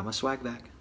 got my swag back.